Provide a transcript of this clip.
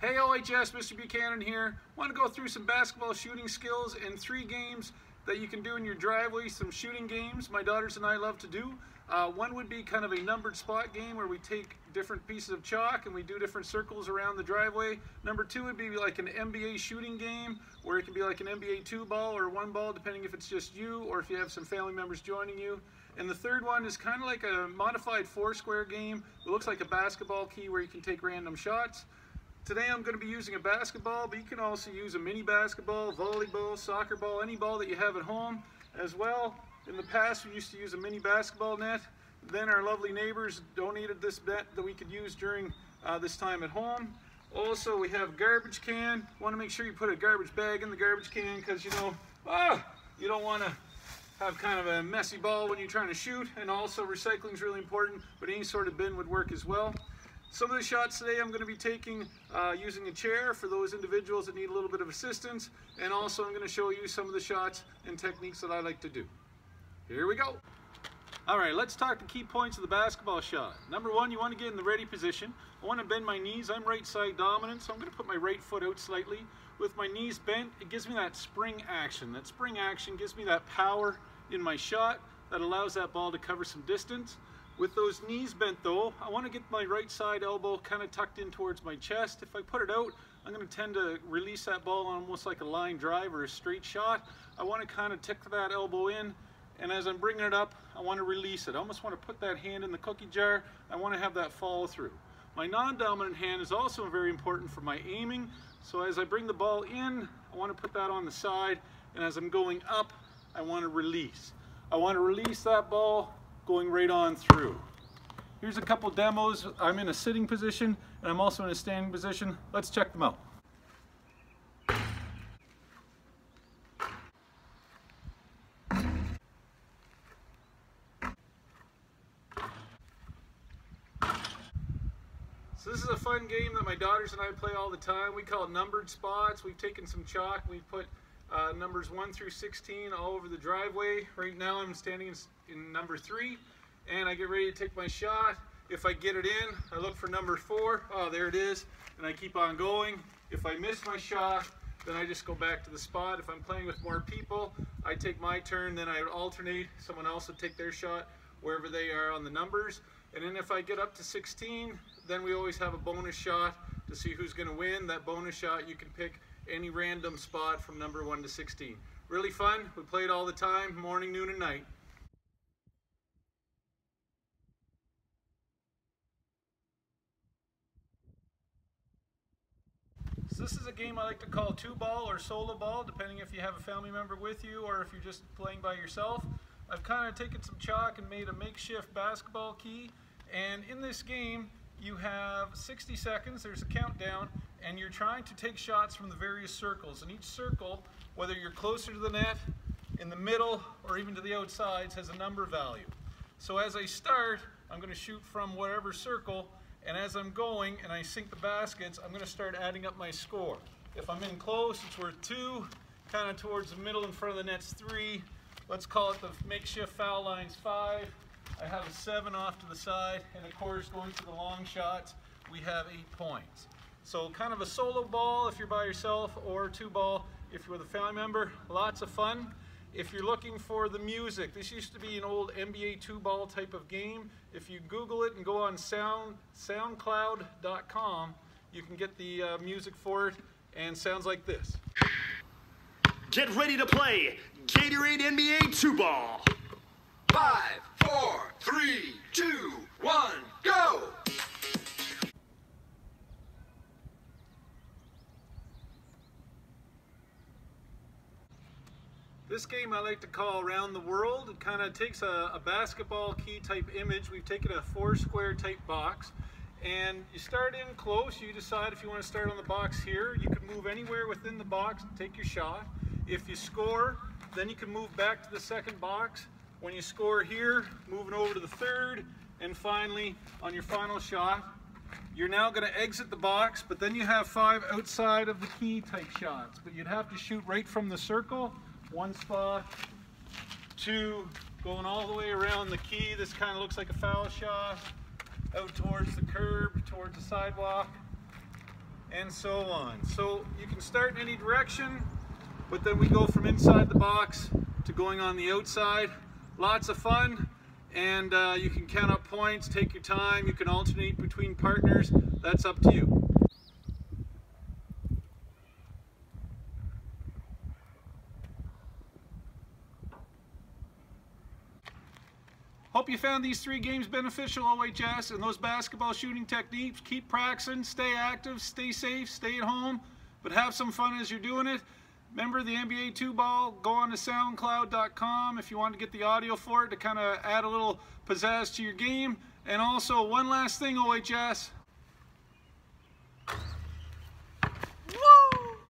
Hey OHS, Mr. Buchanan here. Want to go through some basketball shooting skills and three games that you can do in your driveway, some shooting games my daughters and I love to do. Uh, one would be kind of a numbered spot game where we take different pieces of chalk and we do different circles around the driveway. Number two would be like an NBA shooting game where it can be like an NBA two ball or one ball depending if it's just you or if you have some family members joining you. And the third one is kind of like a modified four square game. It looks like a basketball key where you can take random shots. Today I'm going to be using a basketball, but you can also use a mini basketball, volleyball, soccer ball, any ball that you have at home as well. In the past we used to use a mini basketball net. Then our lovely neighbors donated this net that we could use during uh, this time at home. Also we have garbage can. Want to make sure you put a garbage bag in the garbage can because you know, ah, you don't want to have kind of a messy ball when you're trying to shoot. And also recycling is really important, but any sort of bin would work as well. Some of the shots today I'm going to be taking uh, using a chair for those individuals that need a little bit of assistance and also I'm going to show you some of the shots and techniques that I like to do. Here we go. All right, let's talk the key points of the basketball shot. Number one, you want to get in the ready position. I want to bend my knees. I'm right side dominant, so I'm going to put my right foot out slightly. With my knees bent, it gives me that spring action. That spring action gives me that power in my shot that allows that ball to cover some distance. With those knees bent though, I want to get my right side elbow kind of tucked in towards my chest. If I put it out, I'm going to tend to release that ball almost like a line drive or a straight shot. I want to kind of tick that elbow in and as I'm bringing it up, I want to release it. I almost want to put that hand in the cookie jar. I want to have that follow through. My non-dominant hand is also very important for my aiming. So as I bring the ball in, I want to put that on the side. And as I'm going up, I want to release. I want to release that ball going right on through. Here's a couple demos. I'm in a sitting position and I'm also in a standing position. Let's check them out. So this is a fun game that my daughters and I play all the time. We call it numbered spots. We've taken some chalk, we've put uh, numbers 1 through 16 all over the driveway. Right now I'm standing in, in, number 3 and I get ready to take my shot. If I get it in, I look for number 4. Oh, there it is. And I keep on going. If I miss my shot, then I just go back to the spot. If I'm playing with more people, I take my turn, then I alternate. Someone else will take their shot wherever they are on the numbers. And then if I get up to 16, then we always have a bonus shot to see who's going to win. That bonus shot you can pick any random spot from number 1 to 16. Really fun. We play it all the time, morning, noon, and night. So this is a game I like to call two ball or solo ball, depending if you have a family member with you or if you're just playing by yourself. I've kind of taken some chalk and made a makeshift basketball key. And in this game, you have 60 seconds, there's a countdown, and you're trying to take shots from the various circles. And each circle, whether you're closer to the net, in the middle, or even to the outsides, has a number value. So as I start, I'm going to shoot from whatever circle, and as I'm going and I sink the baskets, I'm going to start adding up my score. If I'm in close, it's worth two, kind of towards the middle in front of the net's three. Let's call it the makeshift foul lines five. I have a seven off to the side, and of course, going to the long shots, we have eight points. So kind of a solo ball if you're by yourself, or two ball if you're with a family member. Lots of fun. If you're looking for the music, this used to be an old NBA two ball type of game. If you Google it and go on sound, soundcloud.com, you can get the uh, music for it, and sounds like this. Get ready to play Gatorade NBA two ball. Five, four, This game I like to call Around the World. It kind of takes a, a, basketball key type image. We've taken a four square type box and you start in close. You decide if you want to start on the box here. You can move anywhere within the box and take your shot. If you score, then you can move back to the second box. When you score here, moving over to the third, and finally, on your final shot, you're now going to exit the box, but then you have five outside of the key type shots. But you'd have to shoot right from the circle one spot, two, going all the way around the key. This kind of looks like a foul shot, out towards the curb, towards the sidewalk. and so on. So you can start in any direction, but then we go from inside the box to going on the outside. Lots of fun, and uh, you can count up points, take your time, you can alternate between partners. That's up to you. Hope you found these three games beneficial, OHS, and those basketball shooting techniques. Keep practicing, stay active, stay safe, stay at home, but have some fun as you're doing it. Remember the NBA 2 ball, go on to soundcloud.com if you want to get the audio for it to kind of add a little pizzazz to your game. And also, one last thing, OHS,